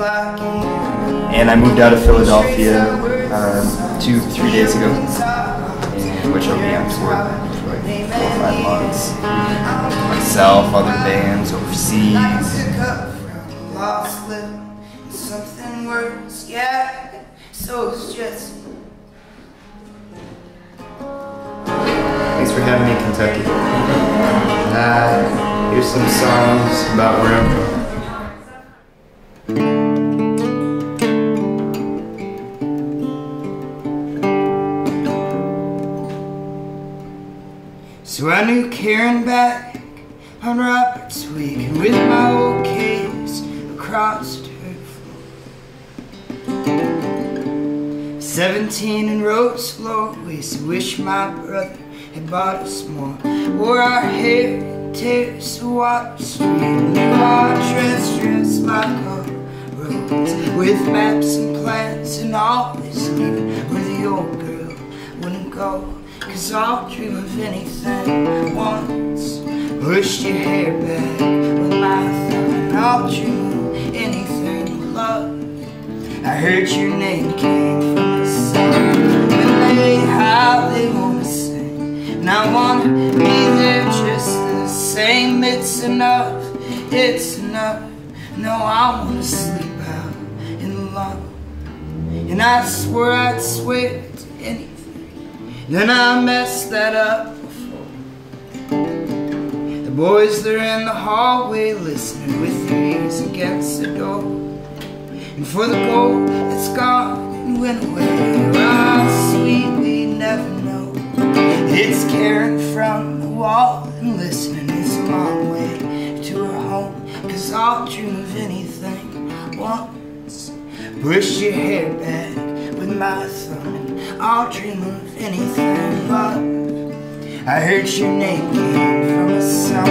And I moved out of Philadelphia uh, two, three days ago, which I'll be on tour for like four or five months. Myself, other bands overseas. Something yeah. So it's just Thanks for having me Kentucky. Uh, here's some songs about where I'm from. So I knew Karen back on Robert's Week and with my old case across her floor. Seventeen and Roselore ways. Wish my brother had bought us more. Wore our hair in tears to Water Street. Knew our dress dressed like a rose. With maps and plans and all this leaving with the old girl go. Cause I'll dream of anything once. Pushed your hair back with my thumb. I'll dream of anything love. I heard your name came from the sun when they how they wanna sing, and I wanna be there just the same. It's enough, it's enough. No, I wanna sleep out in love, and I swear I'd swear to anything. Then I messed that up before. The boys they're in the hallway listening with their ears against the door. And for the gold that's gone and went away, oh, sweet, we never know. It's Karen from the wall and listening. It's a long way to her home. Cause I'll dream of anything once. Push your hair back with my thumb I'll dream of anything but I heard your name came from a song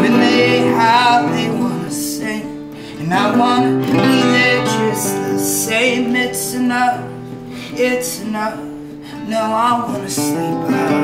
when they how they wanna sing. And I wanna be there just the same. It's enough it's enough. No I wanna sleep out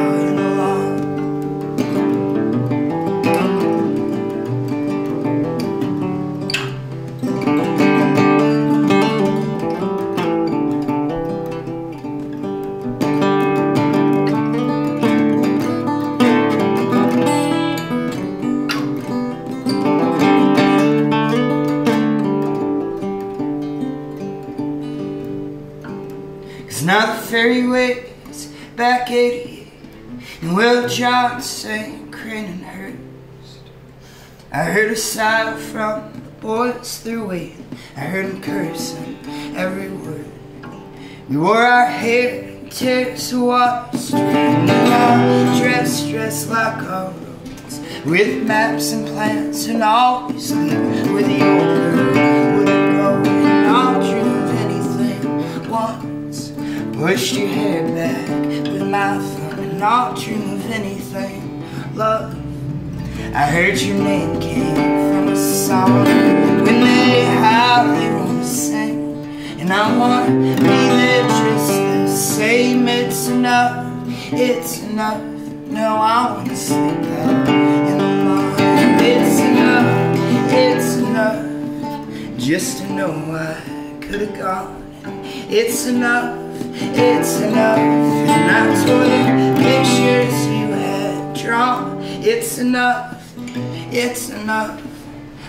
now the ferry waits back 88 And Will Johnson, and Hurst I heard a sigh from the boys through waiting I heard them cursing every word. We wore our hair in tears Street And all dressed, dressed like our roads With maps and plans and always leaving Where the old girl Pushed your hair back with my thumb And I'll dream of anything. Love I heard your name came from a song. When they how they wanna sing And I wanna be there just the same. It's enough, it's enough. No, I wanna sleep out in the morning. It's enough, it's enough. Just to know I could've gone It's enough, it's enough. And I tore the pictures you had drawn. It's enough, it's enough.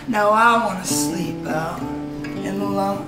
Now I wanna sleep out in the lawn